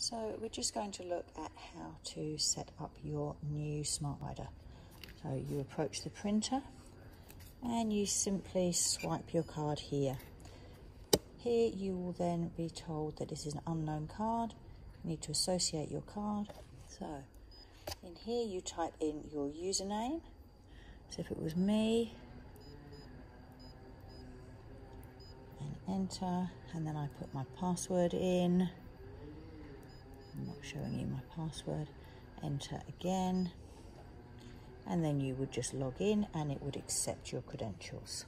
So we're just going to look at how to set up your new SmartRider. So you approach the printer and you simply swipe your card here. Here you will then be told that this is an unknown card. You need to associate your card. So in here you type in your username. So if it was me, and enter, and then I put my password in. Showing you my password. Enter again. And then you would just log in and it would accept your credentials.